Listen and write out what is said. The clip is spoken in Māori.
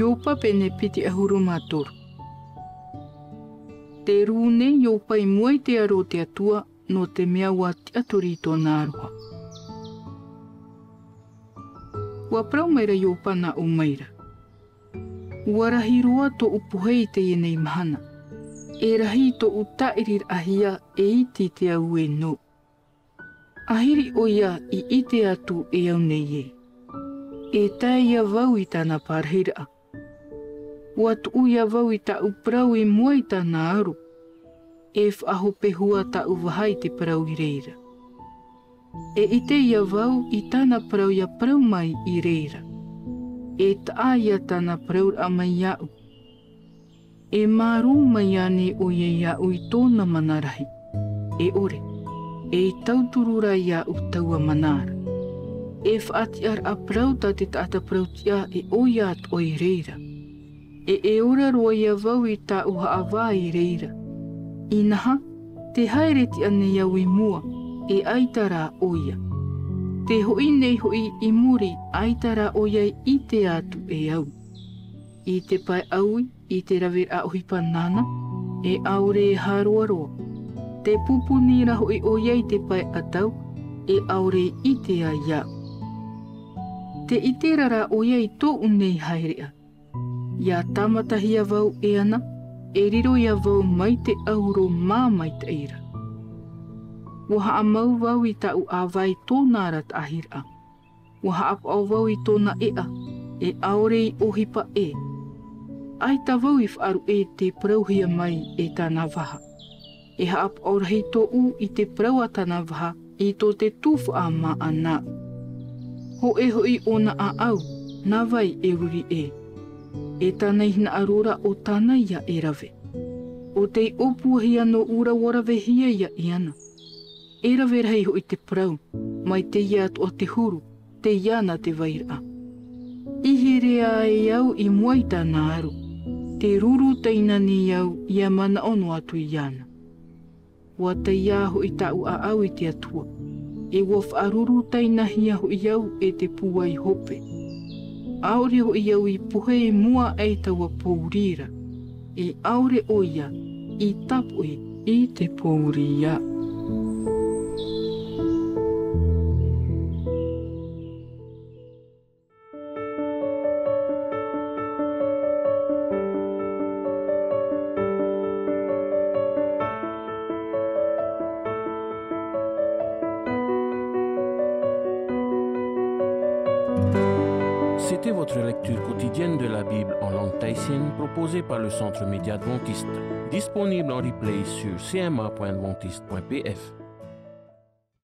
Yopa pene piti ahuru mātur. Te rūne iopa i mua i te aro te atua no te mea wā te i tō nāroa. Iopa Ua prau meira i opana o meira. Ua rahi roa tō upuhei te ienei mahana. E rahi tō utairir ahia e iti te au e no. Ahiri o ia i ite atu e au nei e. E tae ia vau i tāna pārhiraa. Ua tuu ia vau i tā uprau i muai tāna aru. E whaho pehua tā uvahai te parau i reira e i te ia vau i tāna prau ia prau mai i reira. E tā ia tāna prau a mai iau. E māru mai ane o ia iau i tōna manarahi. E ore, e i tauturura iau a manara. E whaati ar a prau tā te tāta prau tia e o iat o i reira. E e ora roa ia vau i tā uha a vā i reira. Inaha, te haere ti ane iau I mua e aitara oia. Te hoi nei hoi i muri aitara oia i te atu e au. I te pai aui, i te rawe a ohi panana, e aure e haroaroa. Te pupu ni raho i oia i te pai atau, e aure i te a iau. Te i te rara oia i tō unei hairea. Ia tamatahi a vau e ana, e riro i a vau mai te auro mā mai te ira. Ua haa mau wau i tau a vai tōna rat ahira. Ua haa pao wau i tōna ea, e aore i ohipa e. Ai ta wau i wharu e te prauhia mai e tāna waha. E haa pao rahi tō u i te praua tāna waha i tō te tūwha a mā anā. Ho e ho i ona a au, nā vai e uri e. E tāna i hina arora o tāna ia e rave. O te i opuahia no ura warawehia ia i ana. Ia e rawe rai ho te prau, mai te ia o te huru, te ia na te vaira. I he rea e au i muaita nā aru, te ruru teina ni au i a mana ono atu i ana. Wa te ia ho i tau a au i te atua, e wof a ruru teina hi aho i au e te pua i hope. Aore ho i au i puhe e mua e tau a pourira, e aore o i tapue i te pourira. Aore C'était votre lecture quotidienne de la Bible en langue taïsienne proposée par le Centre Média Adventiste, disponible en replay sur cma.adventiste.pf.